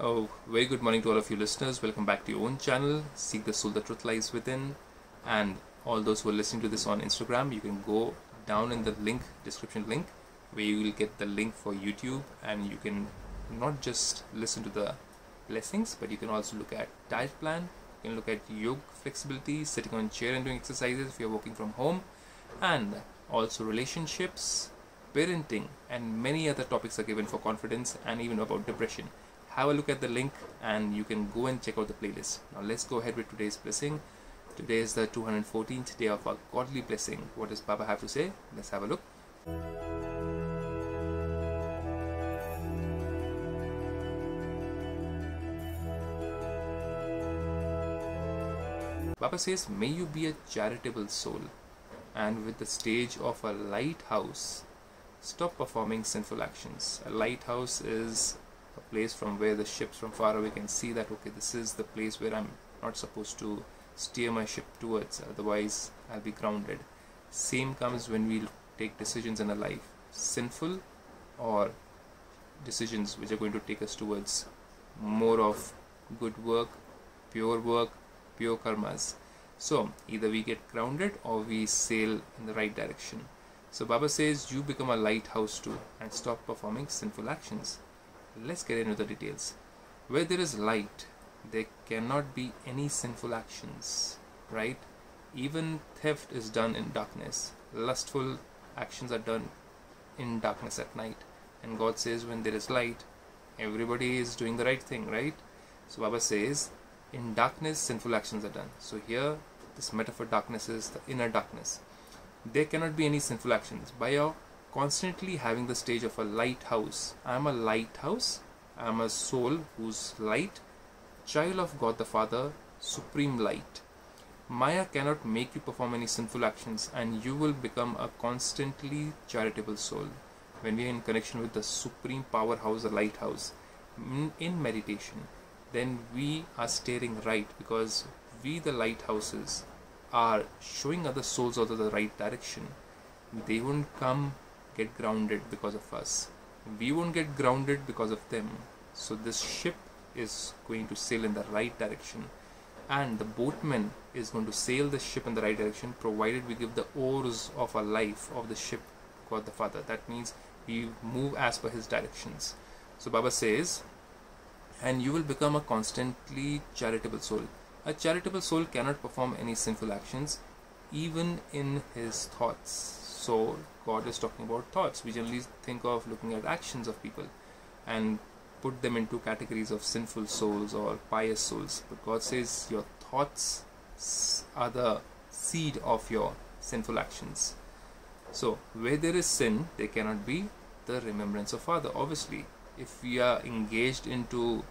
Oh, very good morning to all of you listeners. Welcome back to your own channel, Seek the Soul, the Truth Lies Within. And all those who are listening to this on Instagram, you can go down in the link, description link, where you will get the link for YouTube and you can not just listen to the blessings, but you can also look at diet plan, you can look at yoga flexibility, sitting on chair and doing exercises if you're working from home, and also relationships, parenting, and many other topics are given for confidence and even about depression have a look at the link and you can go and check out the playlist. Now let's go ahead with today's blessing. Today is the 214th day of our godly blessing. What does Baba have to say? Let's have a look. Baba says, May you be a charitable soul, and with the stage of a lighthouse, stop performing sinful actions. A lighthouse is a place from where the ships from far away can see that okay this is the place where I'm not supposed to steer my ship towards otherwise I'll be grounded. Same comes when we take decisions in our life sinful or decisions which are going to take us towards more of good work pure work pure karmas. So either we get grounded or we sail in the right direction. So Baba says you become a lighthouse too and stop performing sinful actions let's get into the details. Where there is light, there cannot be any sinful actions, right? Even theft is done in darkness. Lustful actions are done in darkness at night. And God says, when there is light, everybody is doing the right thing, right? So Baba says, in darkness, sinful actions are done. So here, this metaphor darkness is the inner darkness. There cannot be any sinful actions. By your constantly having the stage of a lighthouse. I am a lighthouse. I am a soul whose light, child of God the Father, supreme light. Maya cannot make you perform any sinful actions and you will become a constantly charitable soul. When we are in connection with the supreme powerhouse, the lighthouse, in meditation, then we are steering right because we, the lighthouses, are showing other souls out of the right direction. They won't come get grounded because of us. We won't get grounded because of them. So this ship is going to sail in the right direction and the boatman is going to sail the ship in the right direction provided we give the oars of our life of the ship God the Father. That means we move as per his directions. So Baba says, and you will become a constantly charitable soul. A charitable soul cannot perform any sinful actions even in his thoughts so God is talking about thoughts. We generally think of looking at actions of people and put them into categories of sinful souls or pious souls. But God says your thoughts are the seed of your sinful actions. So where there is sin, there cannot be the remembrance of Father. Obviously, if we are engaged into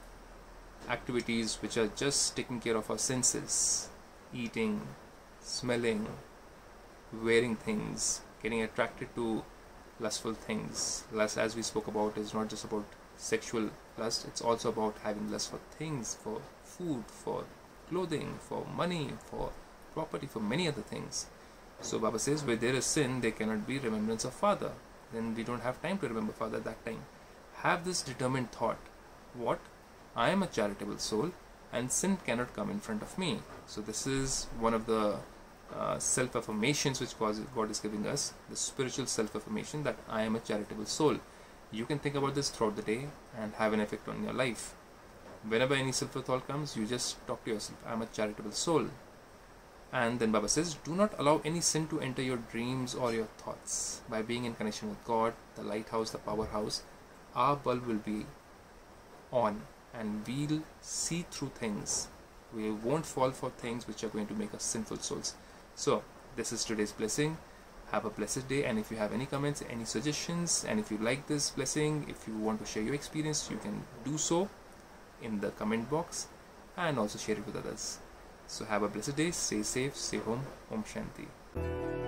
activities which are just taking care of our senses, eating, smelling, wearing things, getting attracted to lustful things. Lust as we spoke about is not just about sexual lust it's also about having lust for things for food for clothing for money for property for many other things. So baba says where there is sin there cannot be remembrance of father. Then we don't have time to remember father at that time. Have this determined thought. What? I am a charitable soul and sin cannot come in front of me. So this is one of the uh, self affirmations which God is giving us, the spiritual self affirmation that I am a charitable soul. You can think about this throughout the day and have an effect on your life. Whenever any self thought comes, you just talk to yourself, I am a charitable soul. And then Baba says, do not allow any sin to enter your dreams or your thoughts. By being in connection with God, the lighthouse, the powerhouse, our bulb will be on and we'll see through things. We won't fall for things which are going to make us sinful souls. So this is today's blessing. Have a blessed day and if you have any comments, any suggestions and if you like this blessing, if you want to share your experience, you can do so in the comment box and also share it with others. So have a blessed day, stay safe, stay home, Om Shanti.